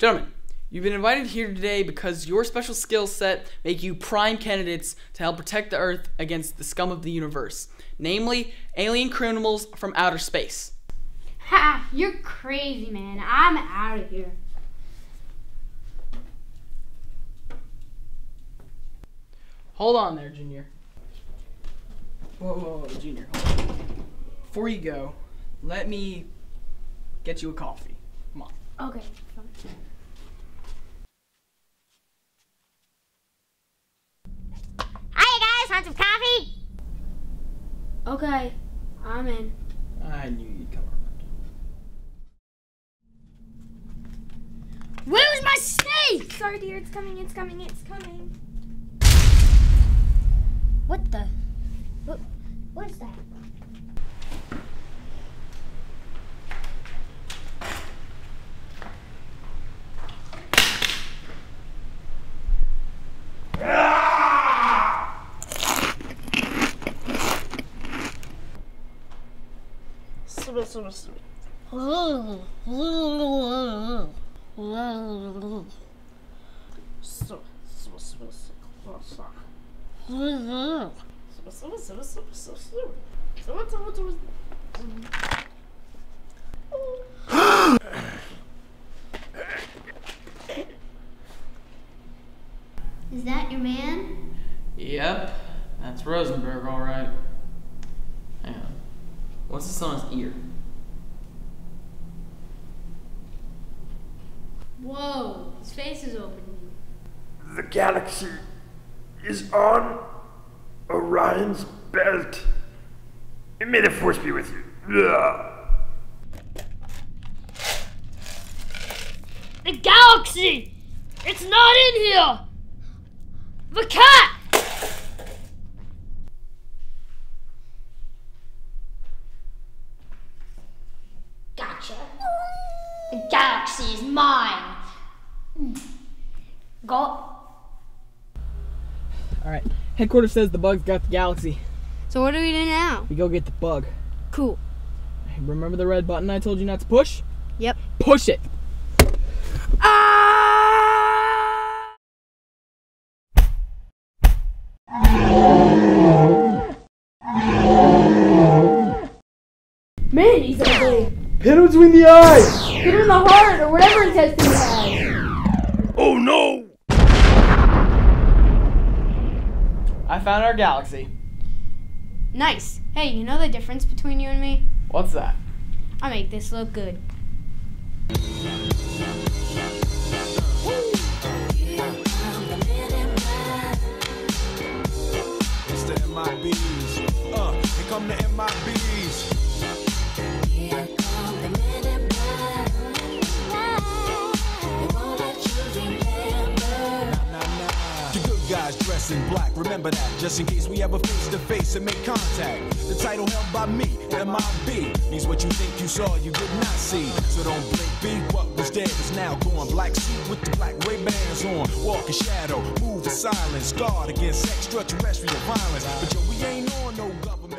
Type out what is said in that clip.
Gentlemen, you've been invited here today because your special skill set make you prime candidates to help protect the Earth against the scum of the universe, namely alien criminals from outer space. Ha! You're crazy, man. I'm out of here. Hold on there, Junior. Whoa, whoa, whoa, Junior. Before you go, let me get you a coffee. Come on. Okay. fine. Okay. I'm in. I knew you'd come around. Where's my snake? Sorry, dear. It's coming. It's coming. It's coming. What the? What? What is that? Is that your man? Yep, that's Rosenberg, all right. Hang on. What's this on his ear? Whoa. His face is open. The galaxy is on Orion's belt. And may the force be with you. Ugh. The galaxy! It's not in here! The cat! Gotcha. The galaxy is mine. Hmm. Go. All right. Headquarters says the bug's got the galaxy. So what do we do now? We go get the bug. Cool. Hey, Remember the red button I told you not to push? Yep. Push it. Man, he's ugly. Hit him between the eyes! Hit him in the heart or whatever intestine he has. Oh no! I found our galaxy. Nice. Hey, you know the difference between you and me? What's that? I make this look good. Good guys dress in black, remember that, just in case we ever face to face and make contact. The title held by me, MIB, means what you think you saw, you did not see. So don't blink, be what was dead is now gone. Black suit with the black Ray-Bans on, walk in shadow, move in silence, guard against extraterrestrial violence. But yo, we ain't on no government.